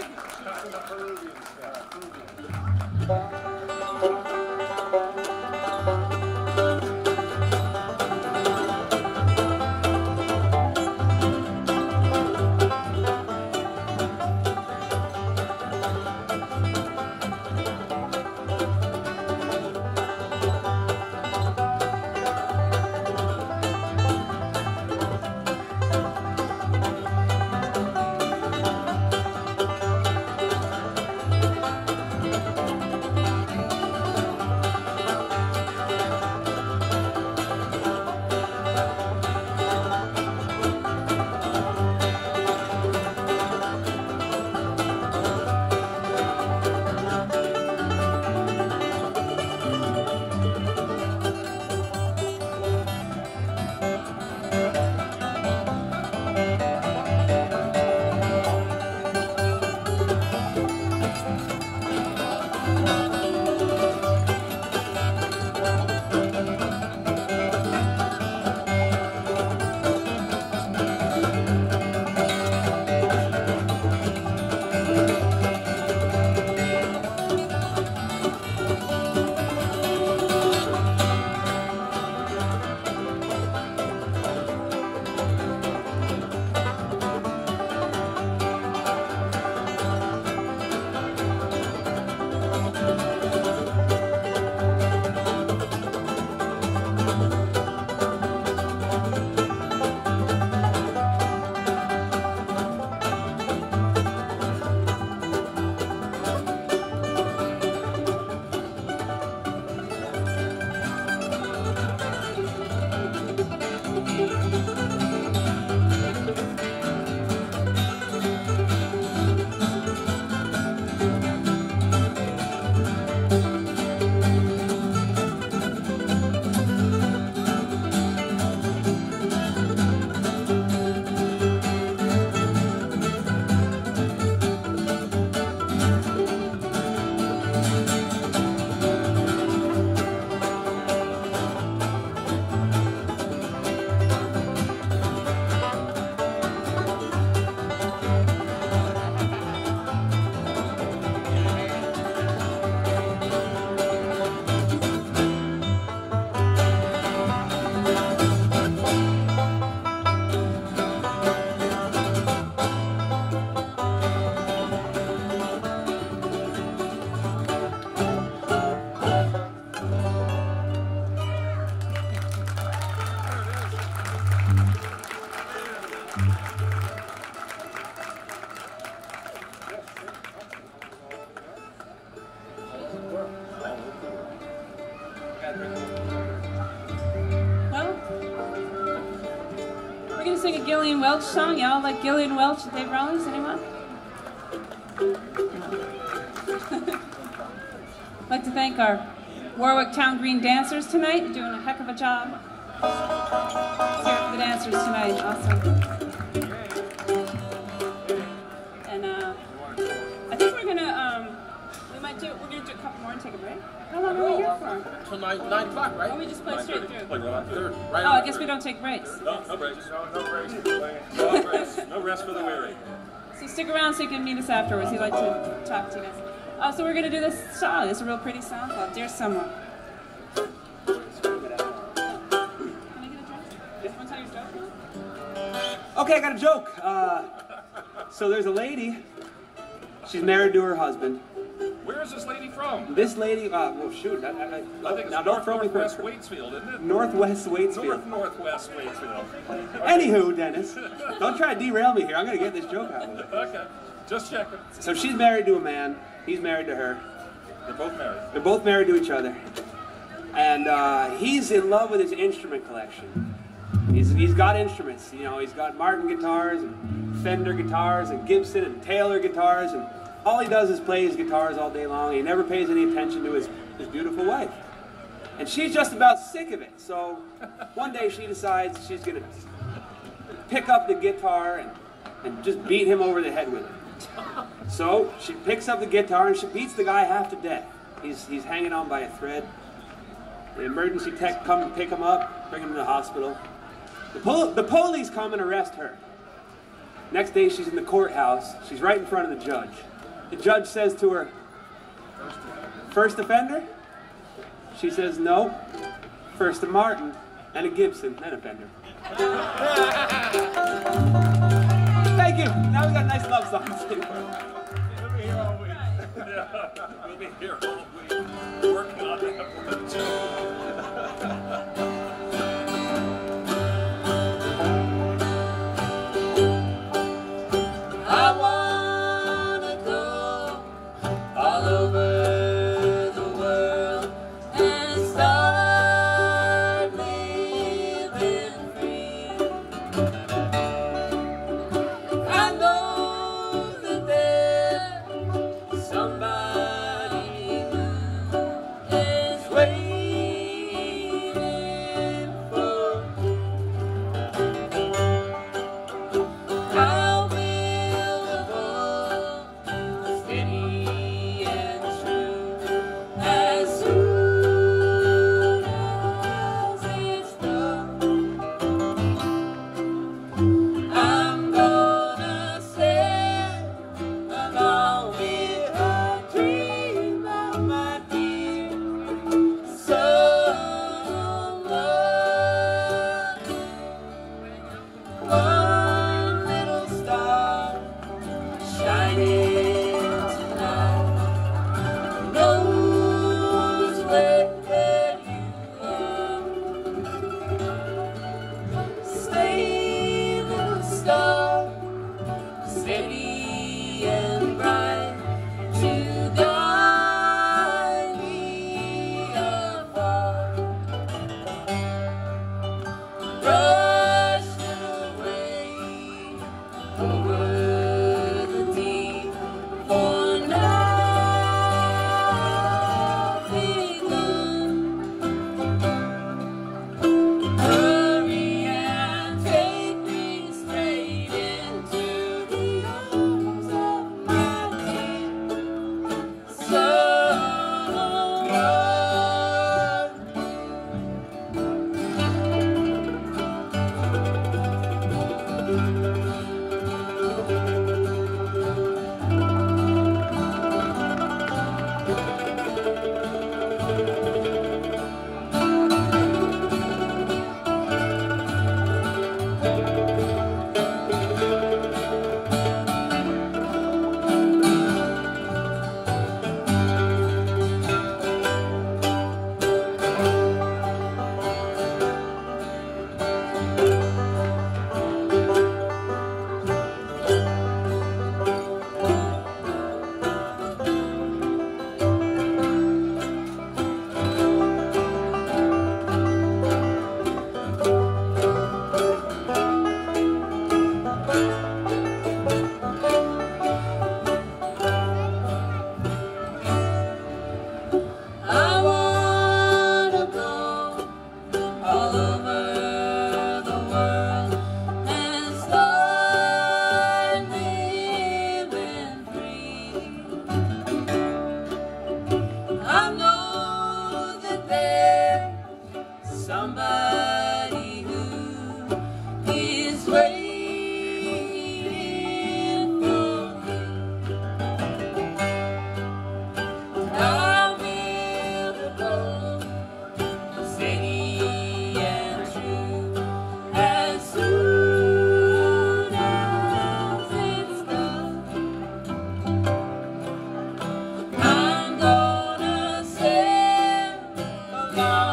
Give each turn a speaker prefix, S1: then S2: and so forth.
S1: Peruvian style. Peruvian. Gillian Welch song? Y'all like Gillian Welch and Dave Rawlings? Anyone? I'd like to thank our Warwick Town Green dancers tonight. You're doing a heck of a job. Here for the dancers tonight. Awesome. How long are we here for?
S2: Till nine, nine o'clock, right?
S1: Why we just play straight
S2: 9:30.
S1: through?
S2: Play right third, right
S1: Oh, I guess we don't take breaks.
S2: No, no breaks. No, no breaks. No breaks. No rest for the weary.
S1: So stick around so you can meet us afterwards. He'd like to talk to you guys. Uh, so we're gonna do this song. It's a real pretty song called "Dear Someone." Can I get a drink? Just wanna your joke?
S3: Okay, I got a joke. Uh, so there's a lady. She's married to her husband.
S2: Where is this lady from?
S3: This lady, uh, well, shoot, I, I,
S2: I think it's
S3: now
S2: North
S3: don't
S2: Northwest Waitsfield, isn't it?
S3: Northwest Waitsfield.
S2: North Northwest Waitsfield.
S3: Anywho, Dennis, don't try to derail me here. I'm gonna get this joke out of it.
S2: Okay, just checking.
S3: So she's married to a man. He's married to her.
S2: They're both married.
S3: They're both married to each other. And uh, he's in love with his instrument collection. He's, he's got instruments, you know, he's got Martin guitars and Fender guitars and Gibson and Taylor guitars and all he does is play his guitars all day long. He never pays any attention to his, his beautiful wife. And she's just about sick of it. So one day she decides she's gonna pick up the guitar and, and just beat him over the head with it. So she picks up the guitar and she beats the guy half to death. He's, he's hanging on by a thread. The emergency tech come to pick him up, bring him to the hospital. The, pol- the police come and arrest her. Next day, she's in the courthouse. She's right in front of the judge. The judge says to her, First offender? She says, No. First a Martin, and a Gibson, then a Fender. Thank you. Now we got nice love songs.
S2: we'll be here all week. we'll be here all week working on that. come.